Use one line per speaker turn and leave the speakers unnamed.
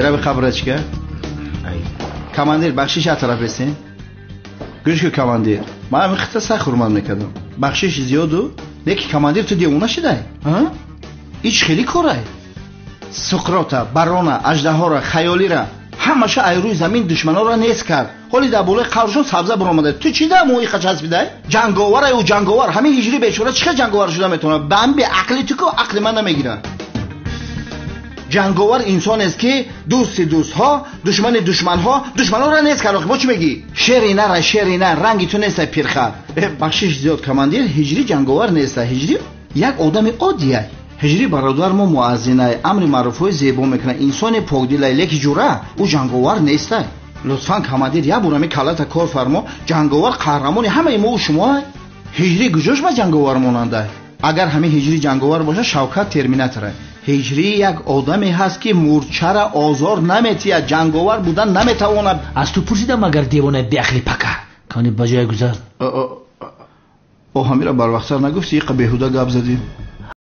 яраби қабрачка командир бахшиш а тараф ҳестем гӯш ки командир ман ҳамин хита сахт ҳурмат мекардам. Бахшиш зиёду? Леки командир ту девона шидай ич хеле корай. Суқрота барона аждаҳора хаёлира ҳамаша айрӯи замин душманонро нест кард. Ҳоли дар болои қавршон сабза баромада ту чи да мои хачаспидай ҷанговарай ӯ ҷанговар. Ҳамин ҳиҷри бечора. Чӣ хел ҷанговар шуда метавонад? Ба ҳамин беақли ту ку ақли ман намегирад ҷанговар инсонест ки дӯсти дӯстҳо душмани душманҳо душманонро нест кард бо чӣ мегӣ? Шери нара шери на ранги ту неста пирхат. Э, бахшиш зиёд командир ҳиҷри ҷанговар неста ҳиҷри? Як одами оддияй ҳиҷри бародар мо муаззинай амри маъруфҳои зебо мекунад инсони покдилай леки ҷура ӯ ҷанговар нестай. Лутфан командир як бор ами калата кор фармо ҷанговар қаҳрамони ҳамаи мову шумоа ҳиҷри куҷош ба ҷанговар монандай агар ҳамин ҳиҷри ҷанговар бошад шавкат терминатора ҳиҷрӣ як одаме ҳаст ки мурчара озор наметиҳад ҷанговар будан наметавонад
аз ту пурсидам агар девонаи беақли пака кани ба ҷоя гузар
о ҳамира барвақттар нагуфти иқа беҳуда гап задем